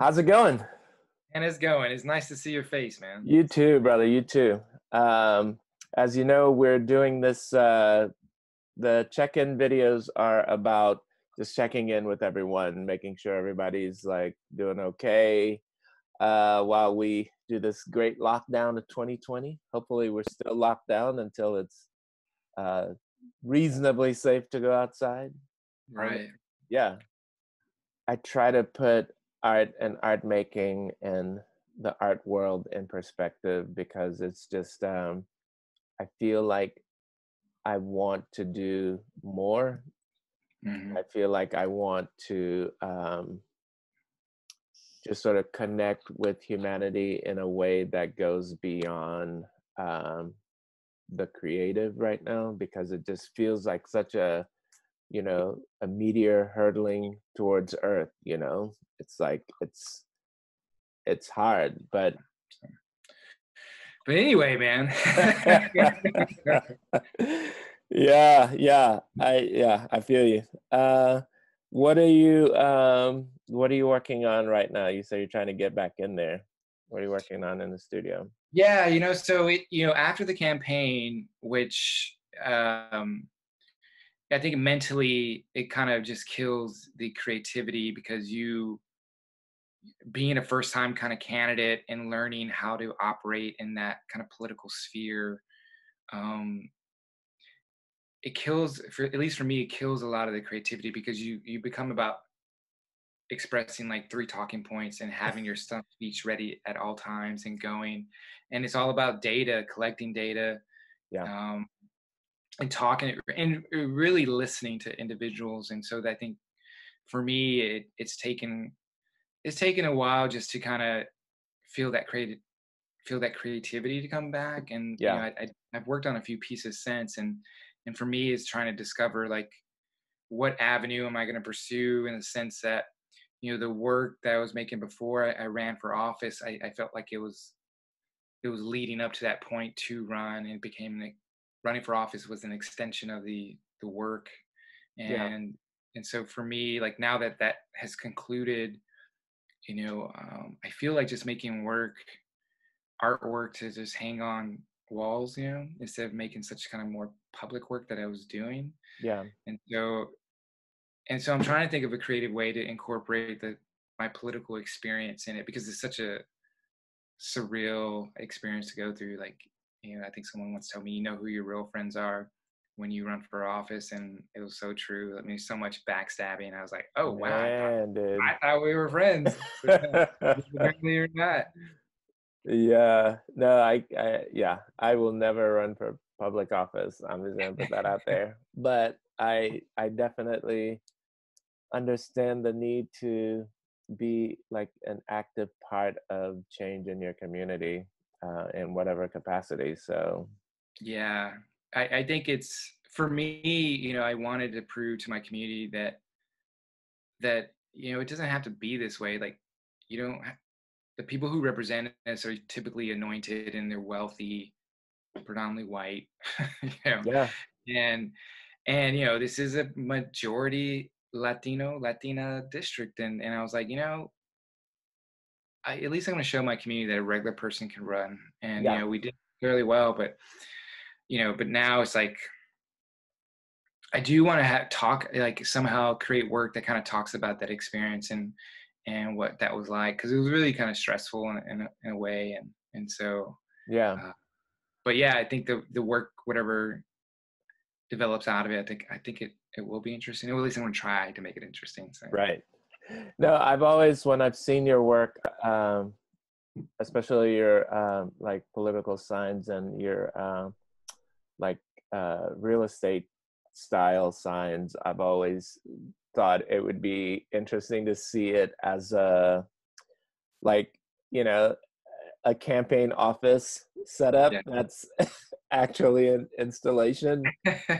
How's it going? And it's going. It's nice to see your face, man. You too, brother. You too. Um, as you know, we're doing this. Uh, the check-in videos are about just checking in with everyone, making sure everybody's like doing okay. Uh, while we do this great lockdown of 2020, hopefully we're still locked down until it's uh, reasonably safe to go outside. Right. Yeah. I try to put art and art making and the art world in perspective because it's just um, I feel like I want to do more. Mhm. I feel like I want to um, just sort of connect with humanity in a way that goes beyond um, the creative right now because it just feels like such a you know a meteor hurtling towards earth you know it's like it's it's hard but But anyway, man. yeah yeah i yeah i feel you. Uh what are you um what are you working on right now? You say you're trying to get back in there. What are you working on in the studio? Yeah, you know, so it, you know, after the campaign, which um I think mentally it kind of just kills the creativity because you being a first time kind of candidate and learning how to operate in that kind of political sphere um it kills for at least for me it kills a lot of the creativity because you you become about expressing like three talking points and having your stuff speech ready at all times and going and it's all about data collecting data Yeah. um and talking and really listening to individuals and so that i think for me it, it's taken it's taken a while just to kind of feel that creative feel that creativity to come back and Yeah. you know, I, I, i've worked on a few pieces since and and for me it's trying to discover like what avenue am i going to pursue in the sense that you know the work that i was making before i, I ran for office I, I felt like it was it was leading up to that point to run and it became like running for office was an extension of the the work and Yeah. and so for me like now that that has concluded you know um, i feel like just making work artwork to just hang on walls you know instead of making such kind of more public work that i was doing. Yeah. And so and so i'm trying to think of a creative way to incorporate the my political experience in it because it's such a surreal experience to go through like you know i think someone once told me you know who your real friends are when you run for office and it was so true. I mean so much backstabbing. I was like oh wow I thought, I thought we were friends. Apparently you're not. Yeah. No I, I yeah i will never run for public office. I'm just gonna put that out there. But i i definitely understand the need to be like an active part of change in your community uh, in whatever capacity so Yeah, I, I think it's for me. You know, I wanted to prove to my community that that you know it doesn't have to be this way. Like you don't. The people who represent us are typically anointed and they're wealthy, predominantly white. you know, yeah and and you know this is a majority Latino Latina district, and and I was like, you know. I, at least I'm going to show my community that a regular person can run, and Yeah. you know we did fairly well, but you know but now it's like i do want to have talk like somehow create work that kind of talks about that experience and and what that was like because it was really kind of stressful in, in, a, in a way and and so yeah. but yeah i think the the work whatever develops out of it i think i think it it will be interesting. Or at least i'm to try to make it interesting so. Right. No i've always when i've seen your work um especially your um like political signs and your um like uh real estate style signs i've always thought it would be interesting to see it as a like you know a campaign office setup Yeah. that's actually an installation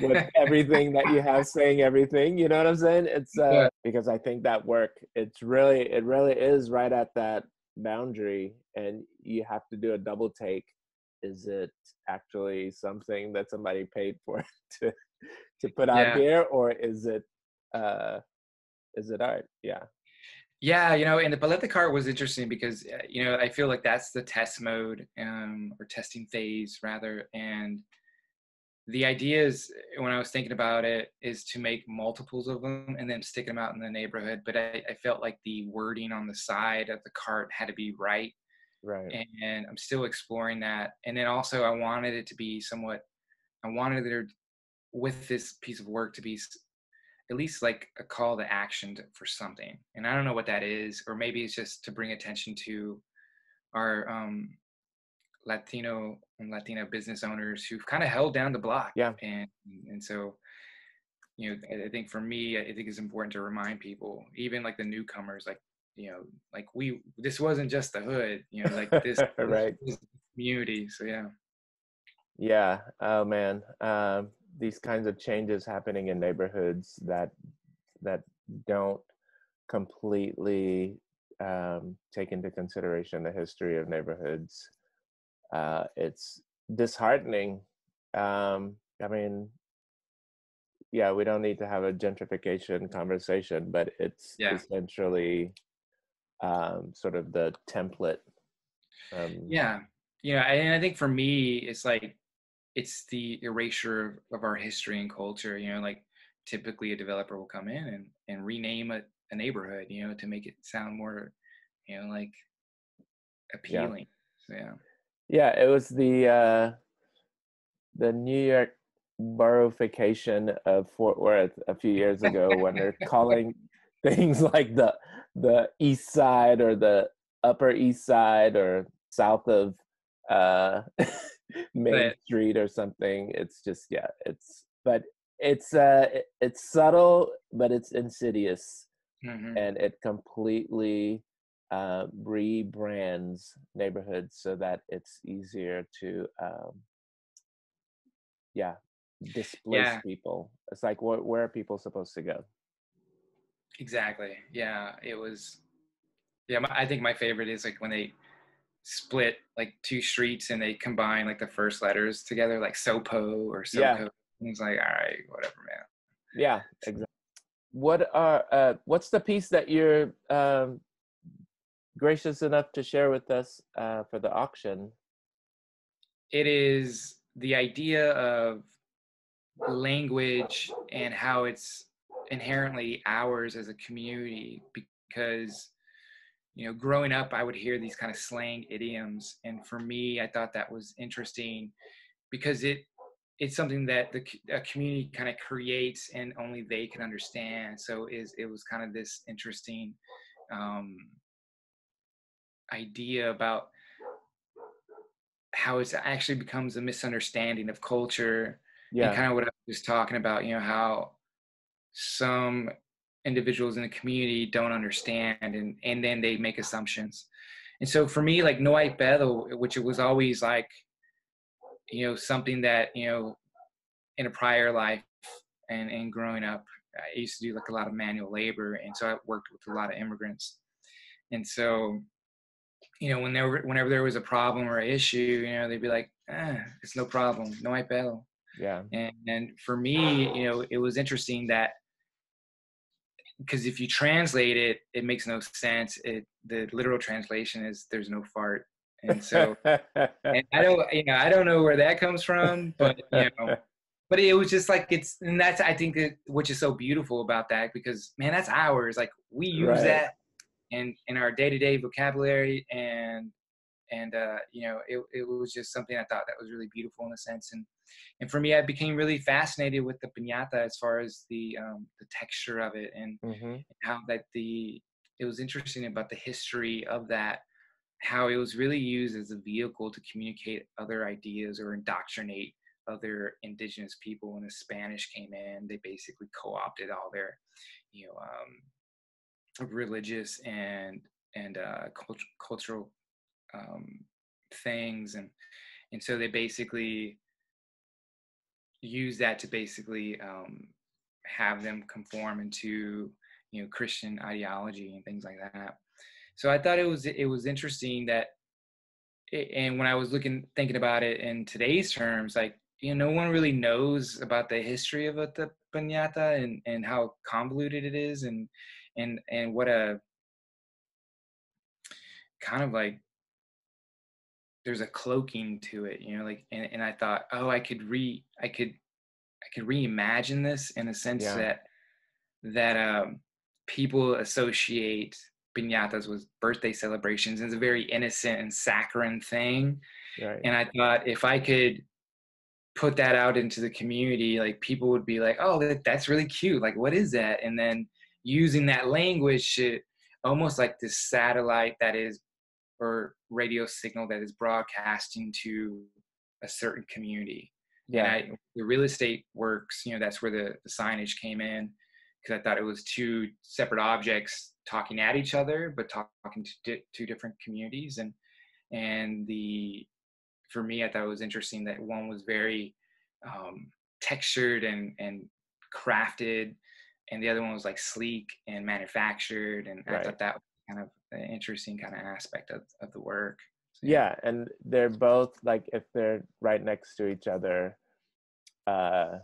with everything that you have saying everything you know what i'm saying it's uh Yeah. because i think that work it's really it really is right at that boundary and you have to do a double take is it actually something that somebody paid for to to put out Yeah. here or is it uh is it art yeah Yeah, you know, and the Paleta cart was interesting because uh, you know I feel like that's the test mode um, or testing phase rather, and the idea is when I was thinking about it is to make multiples of them and then stick them out in the neighborhood. But I, I felt like the wording on the side of the cart had to be right, Right. and I'm still exploring that. And then also I wanted it to be somewhat, I wanted there with this piece of work to be at least like a call to action to, for something. And I don't know what that is, or maybe it's just to bring attention to our um, Latino and Latina business owners who've kind of held down the block. Yeah. And and so, you know, I, I think for me, I think it's important to remind people, even like the newcomers, like you know, like we this wasn't just the hood, you know, like this, Right. this is community. So yeah. Yeah. Oh man. Um, these kinds of changes happening in neighborhoods that that don't completely um, take into consideration the history of neighborhoods. Uh, it's disheartening. Um, I mean, yeah, we don't need to have a gentrification conversation, but it's Yeah. essentially um, sort of the template. Um, Yeah. Yeah. And I think for me, it's like, it's the erasure of, of our history and culture. You know, like typically a developer will come in and, and rename a, a neighborhood, you know, to make it sound more, you know, like appealing. So yeah. Yeah, it was the uh, the New York boroughfication of Fort Worth a few years ago when they're calling things like the the East Side or the Upper East Side or south of uh, Main Right. Street or something. It's just yeah, it's but it's uh it- it's subtle but it's insidious Mhm. and it completely uh, rebrands neighborhoods so that it's easier to um, yeah displace Yeah. people it's like where, where are people supposed to go Exactly. Yeah. It was, yeah. My, I think my favorite is like when they split like two streets and they combine like the first letters together, like Sopo or Yeah. Soco. And it's like, all right, whatever, man. yeah exactly what are uh, what's the piece that you're um, gracious enough to share with us uh, for the auction it is the idea of language and how it's inherently ours as a community because you know growing up i would hear these kind of slang idioms. And for me i thought that was interesting because it it's something that the community kind of creates and only they can understand. So is it was kind of this interesting um idea about how it's actually becomes a misunderstanding of culture yeah and kind of what I was just talking about, you know, how some individuals in the community don't understand and, and then they make assumptions. And so for me, like no hay pedo, which it was always like, you know, something that, you know, in a prior life and, and growing up, I used to do like a lot of manual labor. And so I worked with a lot of immigrants. And so, you know, when there whenever there was a problem or an issue, you know, they'd be like, eh, it's no problem. No hay pedo yeah and, and for me you know it was interesting that because if you translate it it makes no sense. It the literal translation is there's no fart. And so and i don't you know i don't know where that comes from but you know but it was just like it's and that's i think that which is so beautiful about that because man that's ours like we use Right. that in in our day-to-day vocabulary and and uh you know it, it was just something i thought that was really beautiful in a sense. And and for me i became really fascinated with the piñata as far as the um the texture of it and hmm how that the it was interesting about the history of that how it was really used as a vehicle to communicate other ideas or indoctrinate other indigenous people when the spanish came in. They basically co-opted all their you know um religious and and uh cult- cultural um things. And and so they basically use that to basically um have them conform into you know Christian ideology and things like that. So I thought it was it was interesting that, it, and when I was looking thinking about it in today's terms, like you know, no one really knows about the history of the piñata and and how convoluted it is, and and and what a kind of like there's a cloaking to it, you know, like and, and I thought, oh, I could re I could I could reimagine this in a sense Yeah. that that um people associate piñatas with birthday celebrations. It's a very innocent and saccharine thing. Right. And I thought if I could put that out into the community, like people would be like, oh, that, that's really cute. Like, what is that? And then using that language to almost like this satellite that is, or radio signal that is broadcasting to a certain community. yeah. I, the real estate works, you know, that's where the, the signage came in because I thought it was two separate objects talking at each other, but talking to di- two different communities. And, and the, for me, I thought it was interesting that one was very um, textured and, and crafted, and the other one was like sleek and manufactured. And I thought that kind of an interesting kind of aspect of, of the work. So, yeah and they're both like if they're right next to each other uh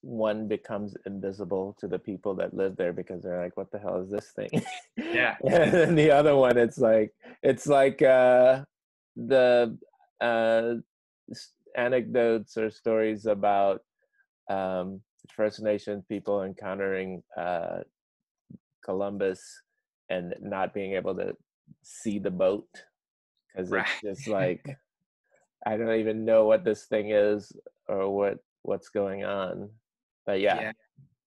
one becomes invisible to the people that live there because they're like what the hell is this thing Yeah. and then the other one it's like it's like uh the uh anecdotes or stories about um first nation people encountering uh columbus and not being able to see the boat because Right. it's just like I don't even know what this thing is or what what's going on. But yeah,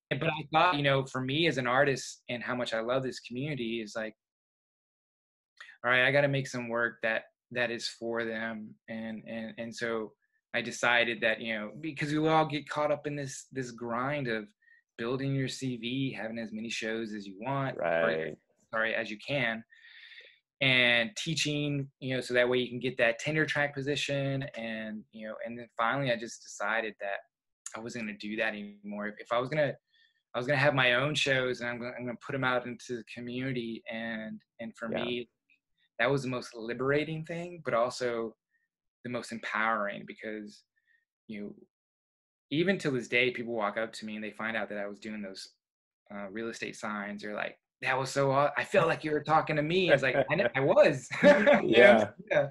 Yeah. but I thought, you know, for me as an artist and how much I love this community is like, all right, I got to make some work that that is for them, and and and so I decided that you know because we all get caught up in this this grind of building your CV, having as many shows as you want, right. Sorry, as you can, and teaching, you know, so that way you can get that tenure track position, and you know, and then finally I just decided that I wasn't going to do that anymore. If, if I was going to, I was going to have my own shows and I'm going, to put them out into the community. And, and for Yeah. me, that was the most liberating thing, but also the most empowering because, you know, even to this day, people walk up to me and they find out that I was doing those uh, real estate signs. They're like, that was so, I felt like you were talking to me. I was like, I, I was. Yeah. yeah.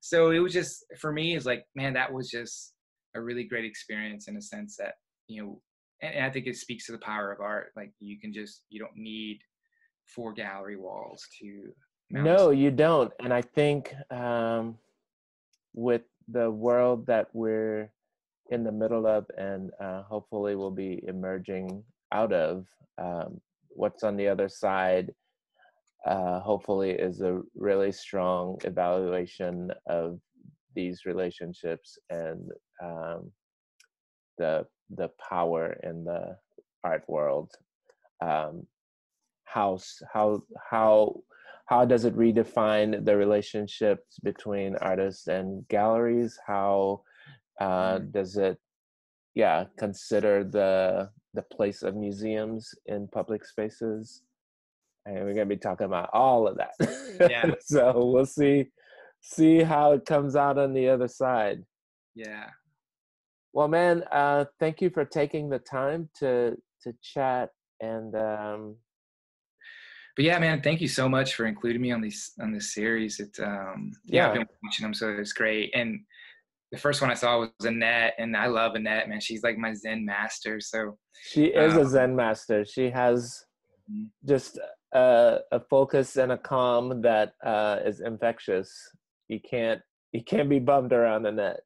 So it was just, for me, it's like, man, that was just a really great experience in a sense that, you know, and, and I think it speaks to the power of art. Like you can just, you don't need four gallery walls to mount No, you don't. And I think um, with the world that we're in the middle of and uh, hopefully will be emerging out of, um, what's on the other side, uh, hopefully, is a really strong evaluation of these relationships and um, the the power in the art world. Um, how how how how does it redefine the relationships between artists and galleries how uh, Mhm. does it yeah consider the the place of museums in public spaces and we're going to be talking about all of that Yeah. so we'll see see how it comes out on the other side Yeah. well man uh thank you for taking the time to to chat and um But yeah, man, thank you so much for including me on these on this series. It's um yeah, I've been watching them, so it's great. And the first one I saw was Annette, and I love Annette, man. She's like my Zen master. So She is a Um, Zen master. She has Mhm. just a, a focus and a calm that uh, is infectious. You can't you can't be bummed around Annette.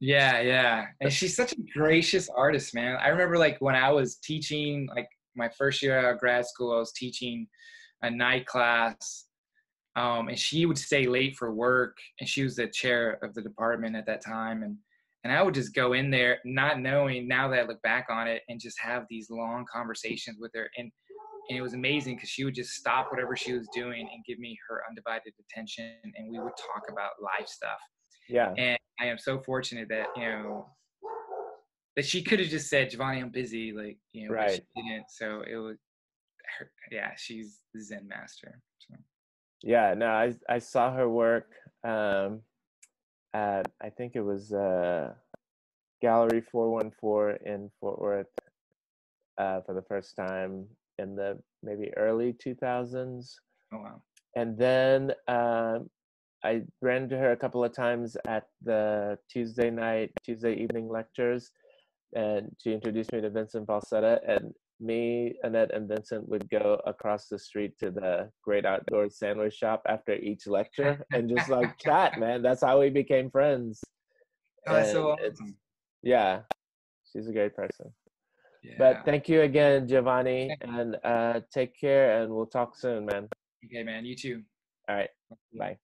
Yeah, yeah. And she's such a gracious artist, man. I remember like when I was teaching, like my first year out of grad school, I was teaching a night class. Um, and she would stay late for work and she was the chair of the department at that time. And and I would just go in there not knowing now that I look back on it and just have these long conversations with her. And and it was amazing because she would just stop whatever she was doing and give me her undivided attention and we would talk about life stuff Yeah, and I am so fortunate that you know that she could have just said, "Giovanni, I'm busy," like you know, but she Right. didn't. So it was, her, yeah, she's the Zen master. Yeah. No, I I saw her work um, at I think it was uh, Gallery Four One Four in Fort Worth uh, for the first time in the maybe early two thousands. oh wow, and then um, I ran into her a couple of times at the Tuesday night, Tuesday evening lectures, and she introduced me to Vincent Falsetta. And me, Annette, and Vincent would go across the street to the Great Outdoors Sandwich Shop after each lecture and just like chat, man. That's how we became friends. Oh, that's so awesome. Yeah, she's a great person. Yeah. But thank you again, Giovanni, and uh, take care, and we'll talk soon, man. Okay, man. You too. All right. Bye.